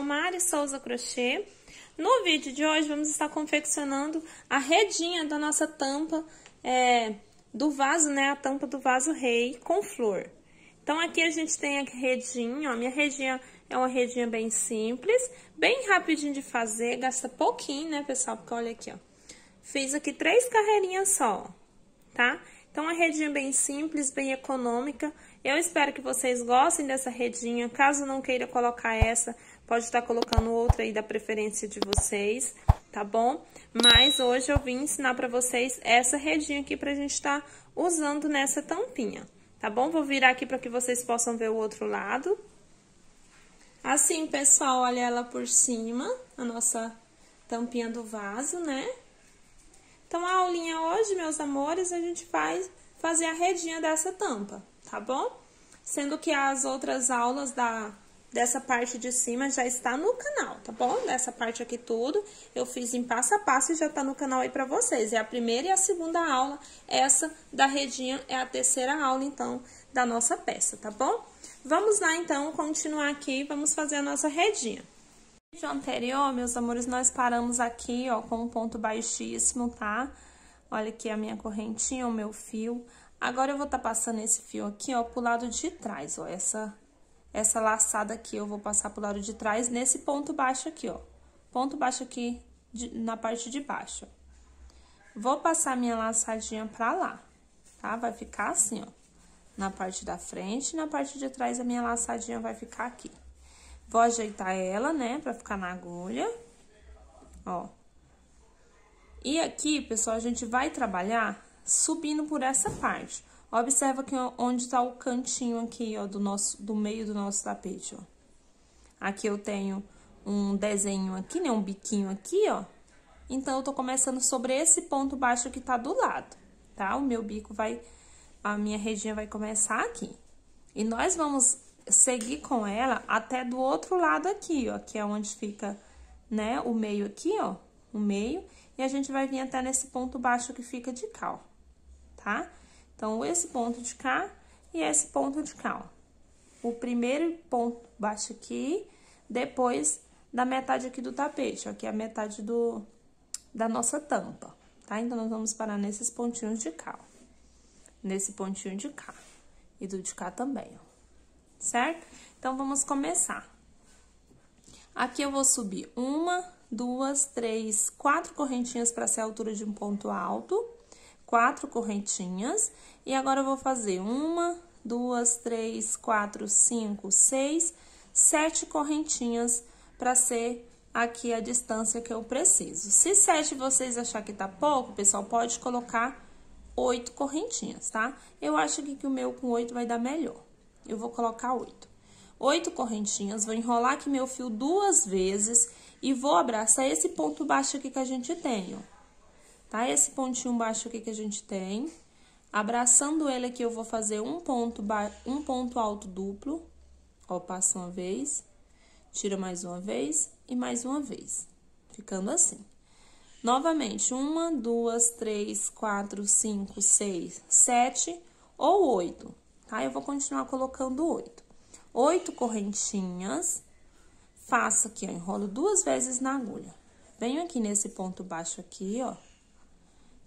canal Mari Souza Crochê. No vídeo de hoje, vamos estar confeccionando a redinha da nossa tampa é, do vaso, né? A tampa do vaso rei com flor. Então, aqui a gente tem a redinha, ó. Minha redinha é uma redinha bem simples, bem rapidinho de fazer, gasta pouquinho, né, pessoal? Porque olha aqui, ó. Fiz aqui três carreirinhas só, tá? Então, uma redinha bem simples, bem econômica. Eu espero que vocês gostem dessa redinha. Caso não queira colocar essa, pode estar colocando outra aí da preferência de vocês, tá bom? Mas hoje eu vim ensinar pra vocês essa redinha aqui pra gente estar tá usando nessa tampinha, tá bom? Vou virar aqui pra que vocês possam ver o outro lado. Assim, pessoal, olha ela por cima, a nossa tampinha do vaso, né? Então, a aulinha hoje, meus amores, a gente vai fazer a redinha dessa tampa, tá bom? Sendo que as outras aulas da, dessa parte de cima já está no canal, tá bom? Dessa parte aqui tudo, eu fiz em passo a passo e já tá no canal aí pra vocês. É a primeira e a segunda aula, essa da redinha é a terceira aula, então, da nossa peça, tá bom? Vamos lá, então, continuar aqui, vamos fazer a nossa redinha vídeo anterior, meus amores, nós paramos aqui, ó, com um ponto baixíssimo, tá? Olha aqui a minha correntinha, o meu fio. Agora, eu vou tá passando esse fio aqui, ó, pro lado de trás, ó, essa, essa laçada aqui eu vou passar pro lado de trás, nesse ponto baixo aqui, ó. Ponto baixo aqui, de, na parte de baixo. Vou passar minha laçadinha pra lá, tá? Vai ficar assim, ó, na parte da frente, na parte de trás a minha laçadinha vai ficar aqui. Vou ajeitar ela, né, pra ficar na agulha. Ó. E aqui, pessoal, a gente vai trabalhar subindo por essa parte. Observa aqui onde tá o cantinho aqui, ó, do nosso, do meio do nosso tapete, ó. Aqui eu tenho um desenho aqui, né, um biquinho aqui, ó. Então, eu tô começando sobre esse ponto baixo que tá do lado, tá? O meu bico vai, a minha redinha vai começar aqui. E nós vamos seguir com ela até do outro lado aqui, ó, que é onde fica, né, o meio aqui, ó, o meio, e a gente vai vir até nesse ponto baixo que fica de cá, ó, tá? Então, esse ponto de cá e esse ponto de cá, ó. O primeiro ponto baixo aqui, depois da metade aqui do tapete, ó, que é a metade do, da nossa tampa, tá? Então, nós vamos parar nesses pontinhos de cá, ó. Nesse pontinho de cá. E do de cá também, ó certo? Então, vamos começar. Aqui eu vou subir uma, duas, três, quatro correntinhas para ser a altura de um ponto alto, quatro correntinhas, e agora eu vou fazer uma, duas, três, quatro, cinco, seis, sete correntinhas para ser aqui a distância que eu preciso. Se sete vocês achar que tá pouco, pessoal, pode colocar oito correntinhas, tá? Eu acho que, o meu com oito vai dar melhor eu vou colocar oito. Oito correntinhas, vou enrolar aqui meu fio duas vezes e vou abraçar esse ponto baixo aqui que a gente tem, ó. Tá? Esse pontinho baixo aqui que a gente tem. Abraçando ele aqui, eu vou fazer um ponto, um ponto alto duplo. Ó, passo uma vez, tira mais uma vez e mais uma vez. Ficando assim. Novamente, uma, duas, três, quatro, cinco, seis, sete ou oito tá? Eu vou continuar colocando oito. Oito correntinhas, faço aqui, ó, enrolo duas vezes na agulha. Venho aqui nesse ponto baixo aqui, ó,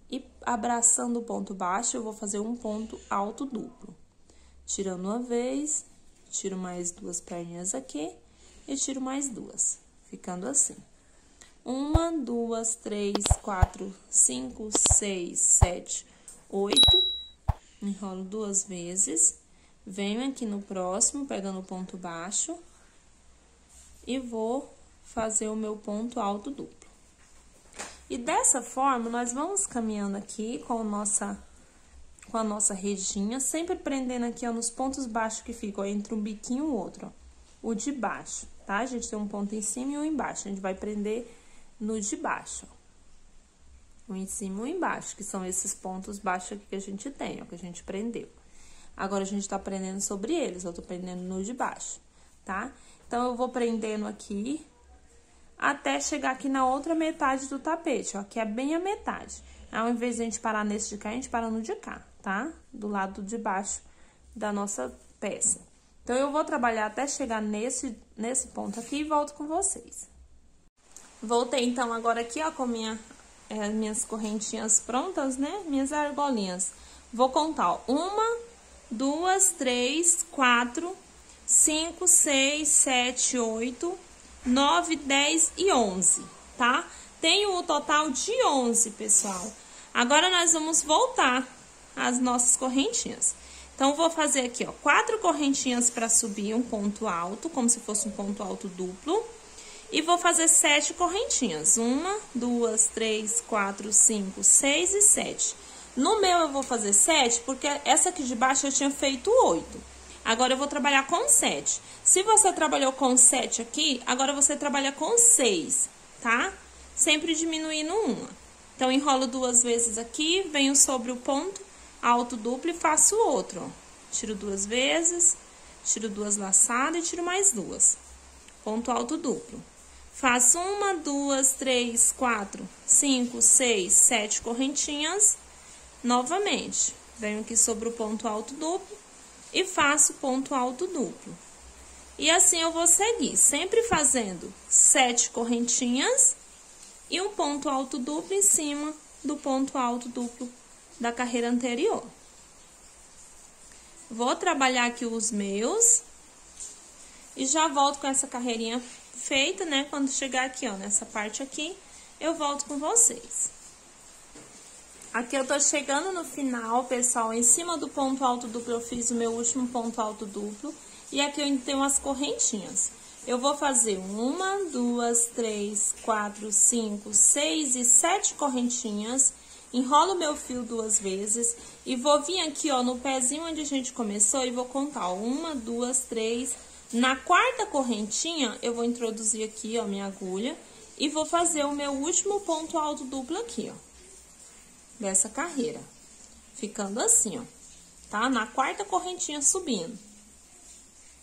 e abraçando o ponto baixo, eu vou fazer um ponto alto duplo. Tirando uma vez, tiro mais duas perninhas aqui e tiro mais duas, ficando assim. Uma, duas, três, quatro, cinco, seis, sete, oito enrolo duas vezes, venho aqui no próximo, pegando o ponto baixo, e vou fazer o meu ponto alto duplo. E dessa forma, nós vamos caminhando aqui com a nossa, com a nossa redinha, sempre prendendo aqui, ó, nos pontos baixos que ficam, entre um biquinho e o outro, ó, o de baixo, tá? A gente tem um ponto em cima e um embaixo, a gente vai prender no de baixo, ó um em cima e um embaixo, que são esses pontos baixos aqui que a gente tem, ó, que a gente prendeu. Agora, a gente tá prendendo sobre eles, eu tô prendendo no de baixo, tá? Então, eu vou prendendo aqui até chegar aqui na outra metade do tapete, ó, que é bem a metade. Ao invés de a gente parar nesse de cá, a gente para no de cá, tá? Do lado de baixo da nossa peça. Então, eu vou trabalhar até chegar nesse, nesse ponto aqui e volto com vocês. Voltei, então, agora aqui, ó, com minha, é, minhas correntinhas prontas, né? Minhas argolinhas. Vou contar, ó, uma, duas, três, quatro, cinco, seis, sete, oito, nove, dez e onze, tá? Tenho o total de onze, pessoal. Agora, nós vamos voltar as nossas correntinhas. Então, vou fazer aqui, ó, quatro correntinhas para subir um ponto alto, como se fosse um ponto alto duplo. E vou fazer sete correntinhas. Uma, duas, três, quatro, cinco, seis e sete. No meu, eu vou fazer sete, porque essa aqui de baixo eu tinha feito oito. Agora, eu vou trabalhar com sete. Se você trabalhou com sete aqui, agora você trabalha com seis, tá? Sempre diminuindo uma. Então, enrolo duas vezes aqui, venho sobre o ponto alto duplo e faço outro, ó. Tiro duas vezes, tiro duas laçadas e tiro mais duas. Ponto alto duplo. Faço uma, duas, três, quatro, cinco, seis, sete correntinhas. Novamente, venho aqui sobre o ponto alto duplo e faço ponto alto duplo. E assim eu vou seguir, sempre fazendo sete correntinhas e um ponto alto duplo em cima do ponto alto duplo da carreira anterior. Vou trabalhar aqui os meus e já volto com essa carreirinha feita, né? Quando chegar aqui, ó, nessa parte aqui, eu volto com vocês. Aqui eu tô chegando no final, pessoal, em cima do ponto alto duplo eu fiz o meu último ponto alto duplo. E aqui eu tenho as correntinhas. Eu vou fazer uma, duas, três, quatro, cinco, seis e sete correntinhas enrolo meu fio duas vezes e vou vir aqui, ó, no pezinho onde a gente começou e vou contar, ó, uma, duas, três. Na quarta correntinha, eu vou introduzir aqui, ó, minha agulha e vou fazer o meu último ponto alto duplo aqui, ó, dessa carreira. Ficando assim, ó, tá? Na quarta correntinha subindo.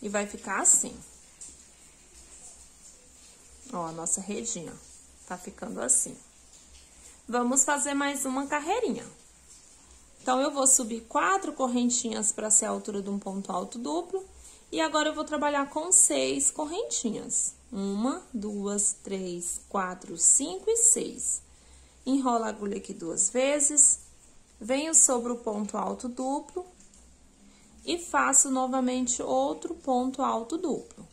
E vai ficar assim. Ó, a nossa redinha, tá ficando assim. Vamos fazer mais uma carreirinha. Então, eu vou subir quatro correntinhas para ser a altura de um ponto alto duplo. E agora, eu vou trabalhar com seis correntinhas. Uma, duas, três, quatro, cinco e seis. Enrola a agulha aqui duas vezes. Venho sobre o ponto alto duplo. E faço novamente outro ponto alto duplo.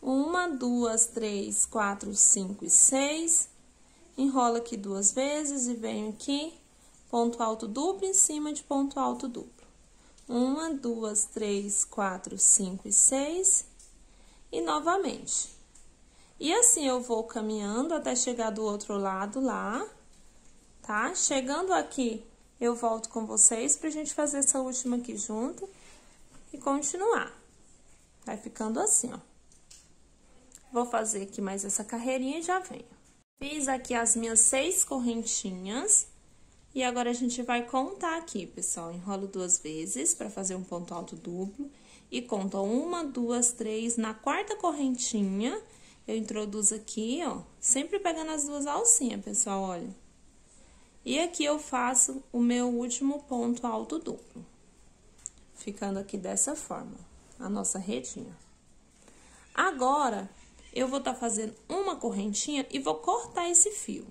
Uma, duas, três, quatro, cinco e seis enrolo aqui duas vezes e venho aqui, ponto alto duplo em cima de ponto alto duplo. Uma, duas, três, quatro, cinco e seis, e novamente. E assim eu vou caminhando até chegar do outro lado lá, tá? Chegando aqui, eu volto com vocês pra gente fazer essa última aqui junto e continuar. Vai ficando assim, ó. Vou fazer aqui mais essa carreirinha e já venho. Fiz aqui as minhas seis correntinhas. E agora, a gente vai contar aqui, pessoal. Enrolo duas vezes para fazer um ponto alto duplo. E conto uma, duas, três. Na quarta correntinha, eu introduzo aqui, ó. Sempre pegando as duas alcinhas, pessoal, olha. E aqui eu faço o meu último ponto alto duplo. Ficando aqui dessa forma, a nossa redinha. Agora, eu vou estar tá fazendo uma correntinha e vou cortar esse fio,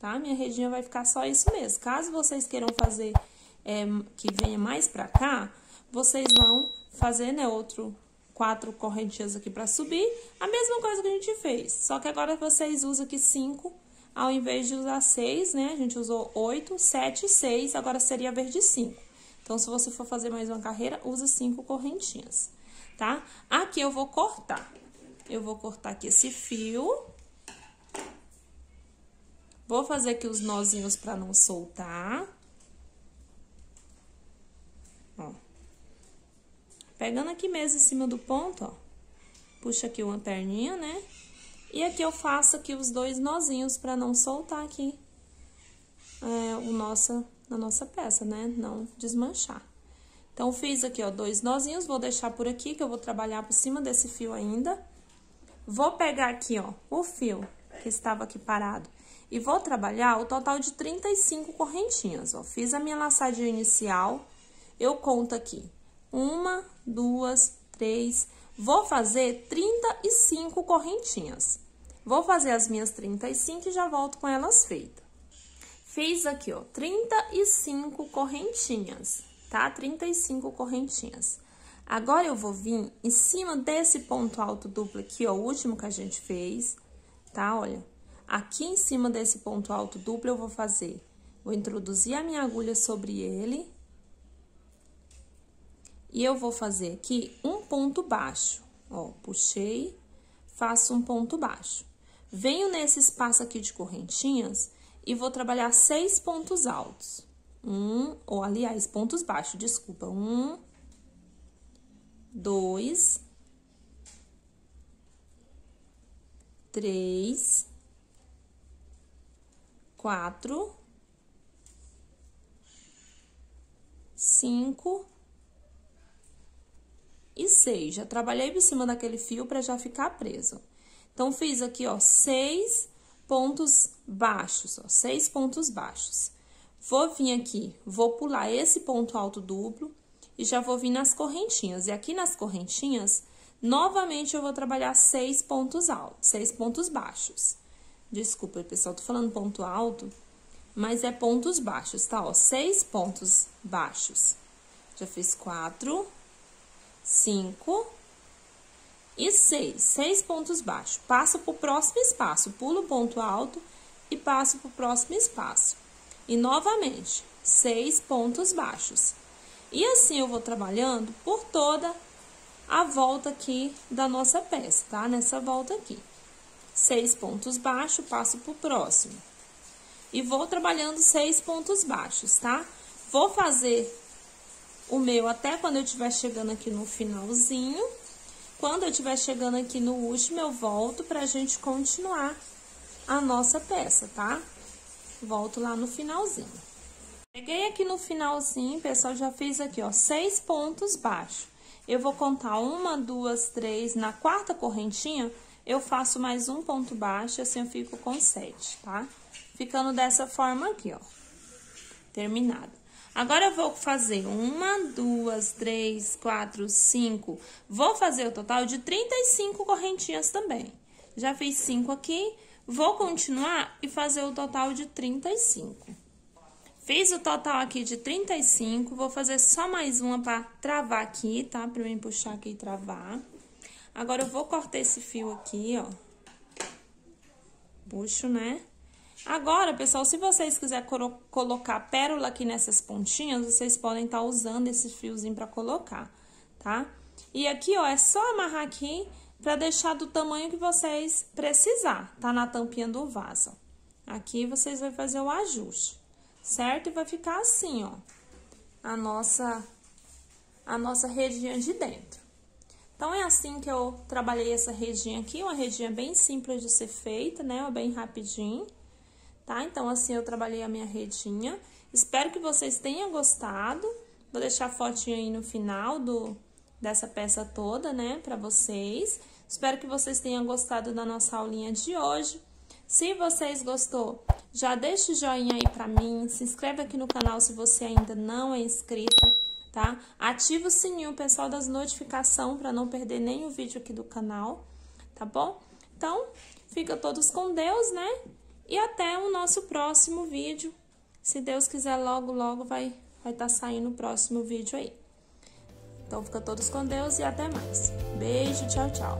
tá? Minha redinha vai ficar só isso mesmo. Caso vocês queiram fazer é, que venha mais pra cá, vocês vão fazer, né, outro quatro correntinhas aqui pra subir. A mesma coisa que a gente fez, só que agora vocês usam aqui cinco, ao invés de usar seis, né? A gente usou oito, sete seis, agora seria a vez de cinco. Então, se você for fazer mais uma carreira, usa cinco correntinhas, tá? Aqui eu vou cortar. Eu vou cortar aqui esse fio. Vou fazer aqui os nozinhos pra não soltar. Pegando aqui mesmo em cima do ponto, ó. Puxa aqui uma perninha, né? E aqui eu faço aqui os dois nozinhos pra não soltar aqui é, o nossa, a nossa peça, né? Não desmanchar. Então, fiz aqui, ó, dois nozinhos, vou deixar por aqui, que eu vou trabalhar por cima desse fio ainda. Vou pegar aqui, ó, o fio que estava aqui parado e vou trabalhar o total de 35 correntinhas, ó. Fiz a minha laçadinha inicial, eu conto aqui uma, duas, três, Vou fazer 35 correntinhas. Vou fazer as minhas 35 e já volto com elas feitas. Fiz aqui, ó, 35 correntinhas, tá? 35 correntinhas. Agora, eu vou vir em cima desse ponto alto duplo aqui, ó, o último que a gente fez, tá? Olha, aqui em cima desse ponto alto duplo, eu vou fazer, vou introduzir a minha agulha sobre ele. E eu vou fazer aqui um ponto baixo, ó, puxei, faço um ponto baixo. Venho nesse espaço aqui de correntinhas e vou trabalhar seis pontos altos. Um, ou aliás, pontos baixos, desculpa. Um, dois, três, quatro, cinco e seis. Já trabalhei por cima daquele fio para já ficar preso. Então, fiz aqui, ó, seis pontos baixos, ó, seis pontos baixos. Vou vir aqui, vou pular esse ponto alto duplo e já vou vir nas correntinhas. E aqui nas correntinhas, novamente eu vou trabalhar seis pontos altos, seis pontos baixos. Desculpa, pessoal, tô falando ponto alto, mas é pontos baixos, tá? Ó, seis pontos baixos. Já fiz quatro, cinco e seis. Seis pontos baixos. Passo pro próximo espaço, pulo o ponto alto e passo pro próximo espaço. E novamente, seis pontos baixos. E assim eu vou trabalhando por toda a volta aqui da nossa peça, tá? Nessa volta aqui. Seis pontos baixos, passo pro próximo. E vou trabalhando seis pontos baixos, tá? Vou fazer o meu até quando eu estiver chegando aqui no finalzinho. Quando eu estiver chegando aqui no último, eu volto pra gente continuar a nossa peça, tá? Volto lá no finalzinho. Cheguei aqui no finalzinho, pessoal, já fiz aqui, ó, seis pontos baixos. Eu vou contar uma, duas, três, na quarta correntinha, eu faço mais um ponto baixo, assim eu fico com sete, tá? Ficando dessa forma aqui, ó, terminado. Agora, eu vou fazer uma, duas, três, quatro, cinco. Vou fazer o total de 35 correntinhas também. Já fiz cinco aqui, vou continuar e fazer o total de 35. Fiz o total aqui de 35, vou fazer só mais uma para travar aqui, tá? Pra mim puxar aqui e travar. Agora, eu vou cortar esse fio aqui, ó. Puxo, né? Agora, pessoal, se vocês quiserem colocar pérola aqui nessas pontinhas, vocês podem estar tá usando esse fiozinho para colocar, tá? E aqui, ó, é só amarrar aqui para deixar do tamanho que vocês precisar, tá? Na tampinha do vaso. Aqui vocês vão fazer o ajuste, certo? E vai ficar assim, ó, a nossa, a nossa redinha de dentro. Então, é assim que eu trabalhei essa redinha aqui, uma redinha bem simples de ser feita, né? Bem rapidinho tá? Então, assim, eu trabalhei a minha redinha. Espero que vocês tenham gostado. Vou deixar a fotinha aí no final do, dessa peça toda, né, pra vocês. Espero que vocês tenham gostado da nossa aulinha de hoje. Se vocês gostou, já deixa o joinha aí pra mim, se inscreve aqui no canal se você ainda não é inscrito, tá? Ativa o sininho, pessoal, das notificações para não perder nenhum vídeo aqui do canal, tá bom? Então, fica todos com Deus, né? E até o nosso próximo vídeo. Se Deus quiser, logo, logo vai estar vai tá saindo o próximo vídeo aí. Então, fica todos com Deus e até mais. Beijo, tchau, tchau.